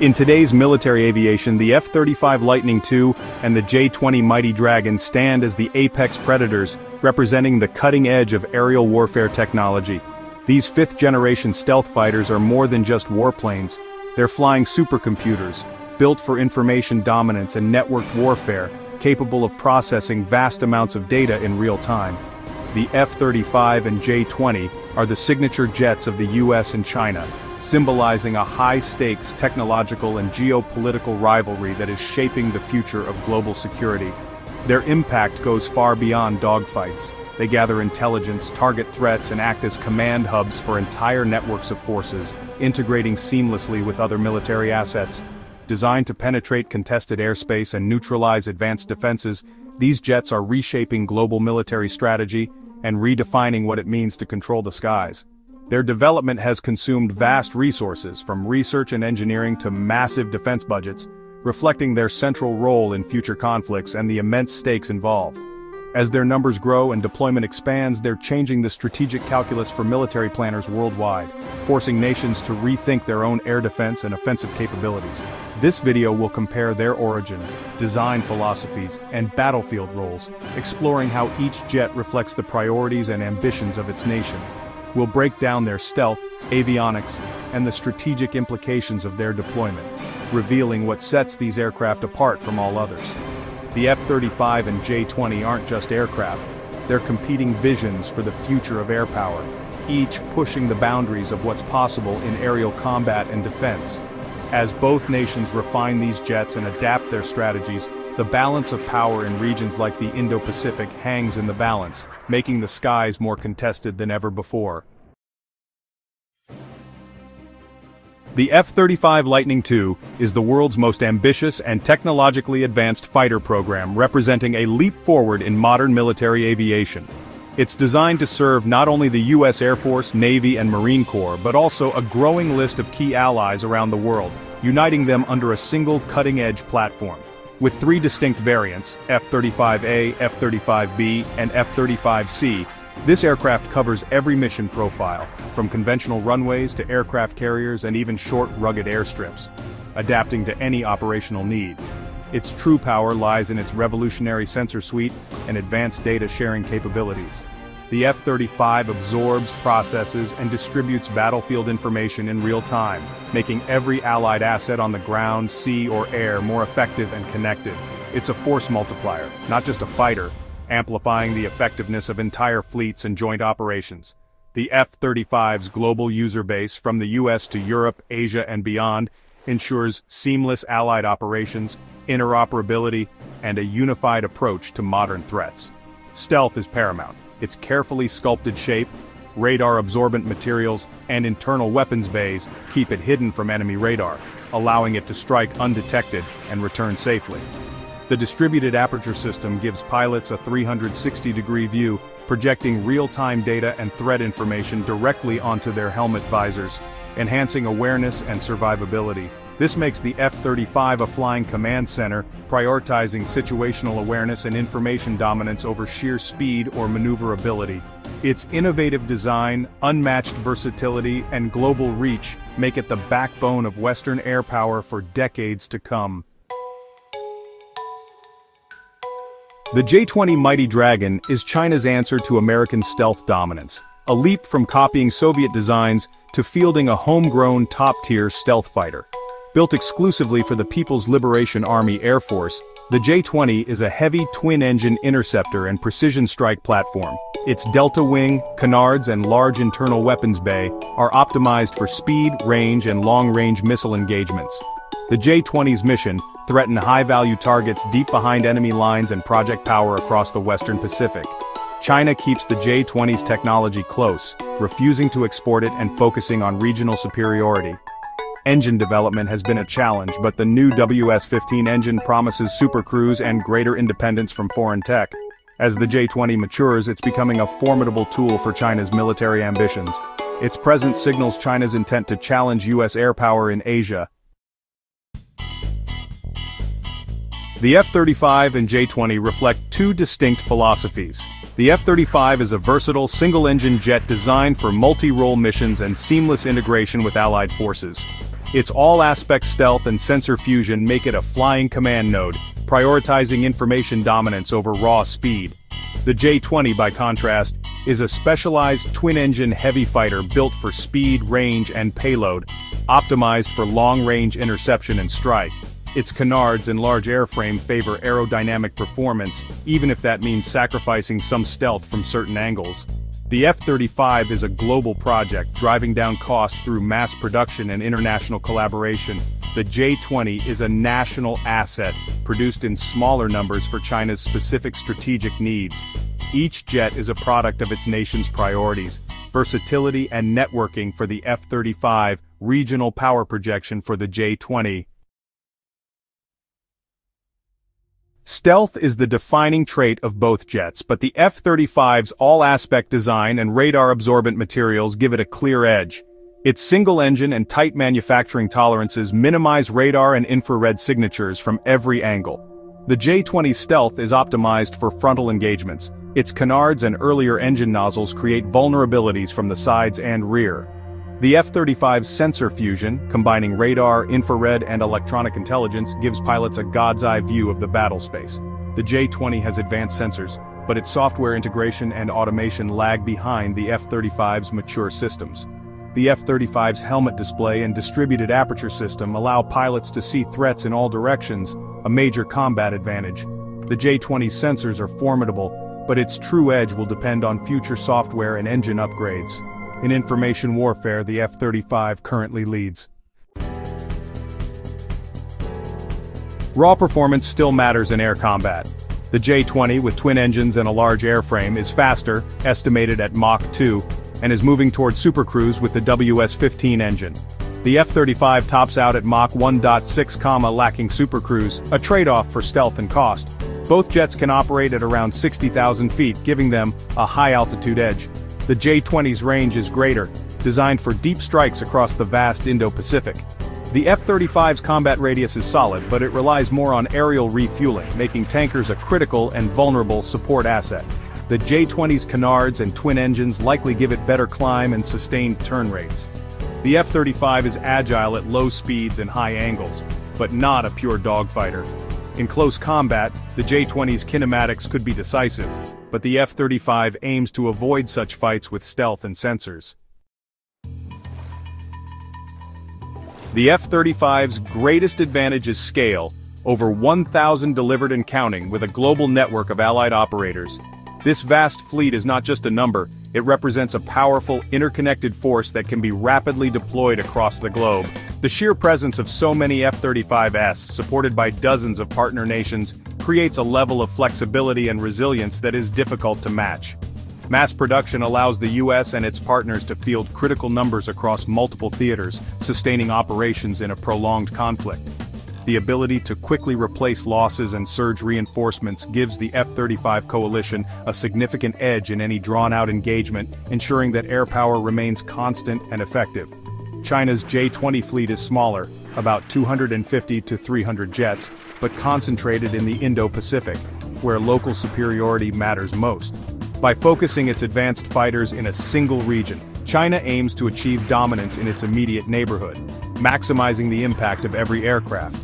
In today's military aviation, the F-35 Lightning II and the J-20 Mighty Dragon stand as the apex predators, representing the cutting edge of aerial warfare technology. These fifth-generation stealth fighters are more than just warplanes. They're flying supercomputers, built for information dominance and networked warfare, capable of processing vast amounts of data in real time. The F-35 and J-20 are the signature jets of the US and China, symbolizing a high-stakes technological and geopolitical rivalry that is shaping the future of global security. Their impact goes far beyond dogfights. They gather intelligence, target threats and act as command hubs for entire networks of forces, integrating seamlessly with other military assets. Designed to penetrate contested airspace and neutralize advanced defenses, these jets are reshaping global military strategy and redefining what it means to control the skies. Their development has consumed vast resources from research and engineering to massive defense budgets, reflecting their central role in future conflicts and the immense stakes involved. As their numbers grow and deployment expands, they're changing the strategic calculus for military planners worldwide, forcing nations to rethink their own air defense and offensive capabilities. This video will compare their origins, design philosophies, and battlefield roles, exploring how each jet reflects the priorities and ambitions of its nation. We'll break down their stealth, avionics, and the strategic implications of their deployment, revealing what sets these aircraft apart from all others. The F-35 and J-20 aren't just aircraft, they're competing visions for the future of air power, each pushing the boundaries of what's possible in aerial combat and defense. As both nations refine these jets and adapt their strategies, the balance of power in regions like the Indo-Pacific hangs in the balance, making the skies more contested than ever before. The F-35 Lightning II is the world's most ambitious and technologically advanced fighter program representing a leap forward in modern military aviation. It's designed to serve not only the U.S. Air Force, Navy and Marine Corps but also a growing list of key allies around the world, uniting them under a single cutting-edge platform. With three distinct variants, F-35A, F-35B, and F-35C, this aircraft covers every mission profile, from conventional runways to aircraft carriers and even short, rugged airstrips, adapting to any operational need. Its true power lies in its revolutionary sensor suite and advanced data sharing capabilities. The F-35 absorbs, processes, and distributes battlefield information in real time, making every Allied asset on the ground, sea, or air more effective and connected. It's a force multiplier, not just a fighter, amplifying the effectiveness of entire fleets and joint operations. The F-35's global user base from the US to Europe, Asia, and beyond ensures seamless Allied operations, interoperability, and a unified approach to modern threats. Stealth is paramount its carefully sculpted shape, radar-absorbent materials, and internal weapons bays keep it hidden from enemy radar, allowing it to strike undetected and return safely. The distributed aperture system gives pilots a 360-degree view, projecting real-time data and threat information directly onto their helmet visors, enhancing awareness and survivability. This makes the F-35 a flying command center, prioritizing situational awareness and information dominance over sheer speed or maneuverability. Its innovative design, unmatched versatility, and global reach make it the backbone of Western air power for decades to come. The J-20 Mighty Dragon is China's answer to American stealth dominance, a leap from copying Soviet designs to fielding a homegrown top-tier stealth fighter. Built exclusively for the People's Liberation Army Air Force, the J-20 is a heavy twin-engine interceptor and precision strike platform. Its delta wing, canards and large internal weapons bay are optimized for speed, range and long-range missile engagements. The J-20's mission, threaten high-value targets deep behind enemy lines and project power across the Western Pacific. China keeps the J-20's technology close, refusing to export it and focusing on regional superiority. Engine development has been a challenge but the new WS-15 engine promises super cruise and greater independence from foreign tech. As the J-20 matures it's becoming a formidable tool for China's military ambitions. Its presence signals China's intent to challenge US air power in Asia. The F-35 and J-20 reflect two distinct philosophies. The F-35 is a versatile, single-engine jet designed for multi-role missions and seamless integration with Allied forces. Its all-aspect stealth and sensor fusion make it a flying command node, prioritizing information dominance over raw speed. The J-20 by contrast, is a specialized twin-engine heavy fighter built for speed, range and payload, optimized for long-range interception and strike. Its canards and large airframe favor aerodynamic performance, even if that means sacrificing some stealth from certain angles. The F-35 is a global project driving down costs through mass production and international collaboration. The J-20 is a national asset, produced in smaller numbers for China's specific strategic needs. Each jet is a product of its nation's priorities, versatility and networking for the F-35, regional power projection for the J-20. Stealth is the defining trait of both jets, but the F-35's all-aspect design and radar-absorbent materials give it a clear edge. Its single-engine and tight manufacturing tolerances minimize radar and infrared signatures from every angle. The J-20 Stealth is optimized for frontal engagements. Its canards and earlier engine nozzles create vulnerabilities from the sides and rear. The F-35's sensor fusion, combining radar, infrared and electronic intelligence, gives pilots a god's-eye view of the battle space. The J-20 has advanced sensors, but its software integration and automation lag behind the F-35's mature systems. The F-35's helmet display and distributed aperture system allow pilots to see threats in all directions, a major combat advantage. The J-20's sensors are formidable, but its true edge will depend on future software and engine upgrades. In information warfare, the F-35 currently leads. Raw performance still matters in air combat. The J-20 with twin engines and a large airframe is faster, estimated at Mach 2, and is moving towards supercruise with the WS-15 engine. The F-35 tops out at Mach 1.6, lacking supercruise, a trade-off for stealth and cost. Both jets can operate at around 60,000 feet, giving them a high-altitude edge. The J-20's range is greater, designed for deep strikes across the vast Indo-Pacific. The F-35's combat radius is solid, but it relies more on aerial refueling, making tankers a critical and vulnerable support asset. The J-20's canards and twin engines likely give it better climb and sustained turn rates. The F-35 is agile at low speeds and high angles, but not a pure dogfighter. In close combat, the J-20's kinematics could be decisive, but the F-35 aims to avoid such fights with stealth and sensors. The F-35's greatest advantage is scale, over 1,000 delivered and counting with a global network of allied operators. This vast fleet is not just a number, it represents a powerful, interconnected force that can be rapidly deployed across the globe. The sheer presence of so many F-35s, supported by dozens of partner nations, creates a level of flexibility and resilience that is difficult to match. Mass production allows the US and its partners to field critical numbers across multiple theaters, sustaining operations in a prolonged conflict. The ability to quickly replace losses and surge reinforcements gives the F-35 coalition a significant edge in any drawn-out engagement, ensuring that air power remains constant and effective. China's J-20 fleet is smaller, about 250 to 300 jets, but concentrated in the Indo-Pacific, where local superiority matters most. By focusing its advanced fighters in a single region, China aims to achieve dominance in its immediate neighborhood, maximizing the impact of every aircraft.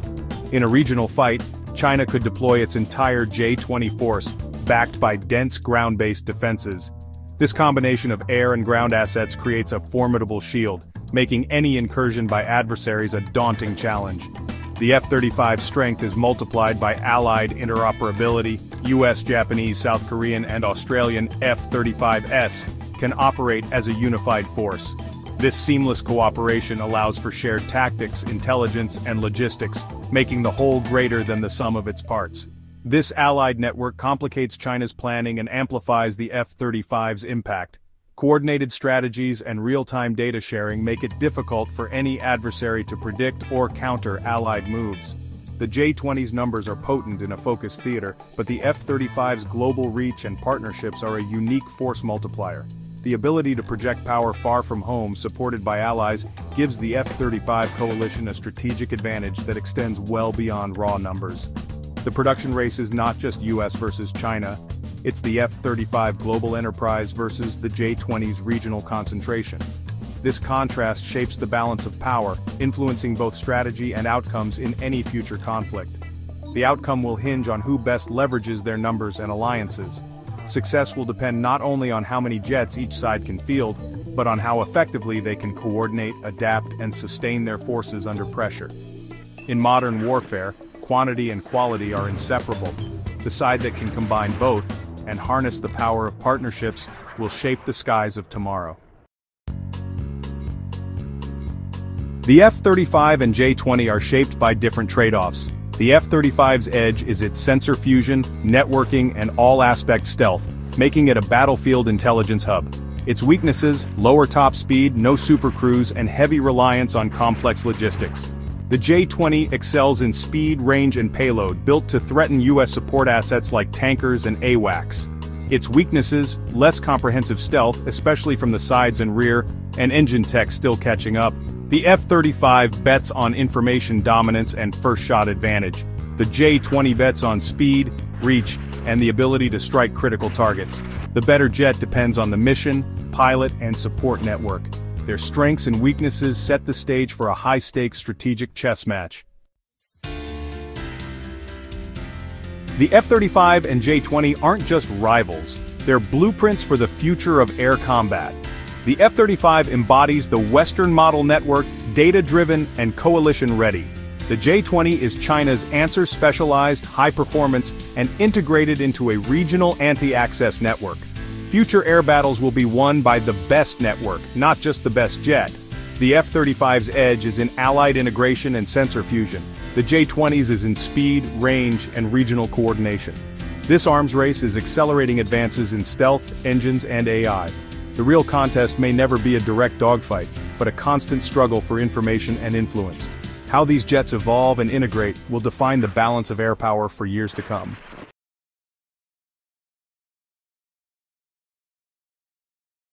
In a regional fight, China could deploy its entire J-20 force, backed by dense ground-based defenses. This combination of air and ground assets creates a formidable shield, making any incursion by adversaries a daunting challenge. The F-35 strength is multiplied by Allied interoperability, US, Japanese, South Korean and Australian F-35S can operate as a unified force. This seamless cooperation allows for shared tactics, intelligence, and logistics, making the whole greater than the sum of its parts. This allied network complicates China's planning and amplifies the F-35's impact, Coordinated strategies and real-time data sharing make it difficult for any adversary to predict or counter Allied moves. The J-20's numbers are potent in a focused theater, but the F-35's global reach and partnerships are a unique force multiplier. The ability to project power far from home supported by allies gives the F-35 coalition a strategic advantage that extends well beyond raw numbers. The production race is not just US versus China, it's the F-35 global enterprise versus the J-20's regional concentration. This contrast shapes the balance of power, influencing both strategy and outcomes in any future conflict. The outcome will hinge on who best leverages their numbers and alliances. Success will depend not only on how many jets each side can field, but on how effectively they can coordinate, adapt, and sustain their forces under pressure. In modern warfare, quantity and quality are inseparable. The side that can combine both, and harness the power of partnerships, will shape the skies of tomorrow. The F-35 and J-20 are shaped by different trade-offs. The F-35's edge is its sensor fusion, networking, and all-aspect stealth, making it a battlefield intelligence hub. Its weaknesses, lower top speed, no supercruise, and heavy reliance on complex logistics. The J-20 excels in speed, range and payload built to threaten U.S. support assets like tankers and AWACS. Its weaknesses, less comprehensive stealth, especially from the sides and rear, and engine tech still catching up. The F-35 bets on information dominance and first-shot advantage. The J-20 bets on speed, reach, and the ability to strike critical targets. The better jet depends on the mission, pilot, and support network. Their strengths and weaknesses set the stage for a high-stakes strategic chess match. The F-35 and J-20 aren't just rivals, they're blueprints for the future of air combat. The F-35 embodies the Western model network, data-driven and coalition-ready. The J-20 is China's answer-specialized, high-performance, and integrated into a regional anti-access network. Future air battles will be won by the best network, not just the best jet. The F-35's edge is in allied integration and sensor fusion. The J-20's is in speed, range, and regional coordination. This arms race is accelerating advances in stealth, engines, and AI. The real contest may never be a direct dogfight, but a constant struggle for information and influence. How these jets evolve and integrate will define the balance of air power for years to come.